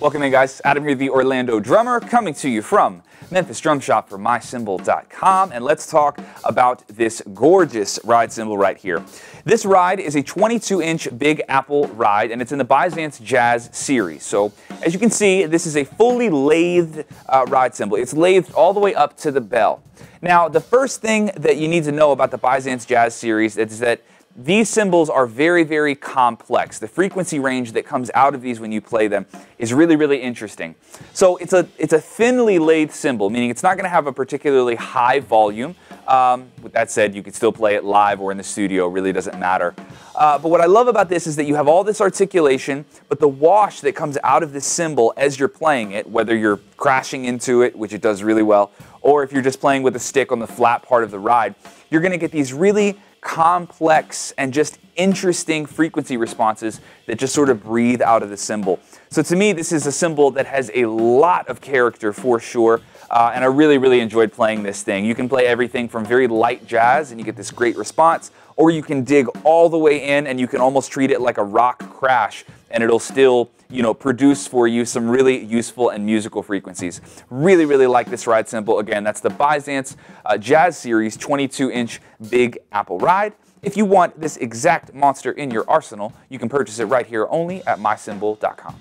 Welcome in, guys. Adam here, the Orlando drummer, coming to you from Memphis Drum Shop for MyCymbal.com. And let's talk about this gorgeous ride cymbal right here. This ride is a 22-inch Big Apple ride, and it's in the Byzance Jazz series. So, as you can see, this is a fully lathed uh, ride cymbal. It's lathed all the way up to the bell. Now, the first thing that you need to know about the Byzance Jazz series is that these cymbals are very, very complex. The frequency range that comes out of these when you play them is really, really interesting. So it's a, it's a thinly lathed cymbal, meaning it's not going to have a particularly high volume. Um, with that said, you can still play it live or in the studio, really doesn't matter. Uh, but what I love about this is that you have all this articulation, but the wash that comes out of this cymbal as you're playing it, whether you're crashing into it, which it does really well, or if you're just playing with a stick on the flat part of the ride, you're going to get these really complex and just interesting frequency responses that just sort of breathe out of the cymbal. So to me, this is a cymbal that has a lot of character for sure. Uh, and I really, really enjoyed playing this thing. You can play everything from very light jazz and you get this great response, or you can dig all the way in and you can almost treat it like a rock crash and it'll still, you know, produce for you some really useful and musical frequencies. Really, really like this ride cymbal. Again, that's the Byzance uh, Jazz Series 22-inch Big Apple Ride. If you want this exact monster in your arsenal, you can purchase it right here only at mycymbal.com.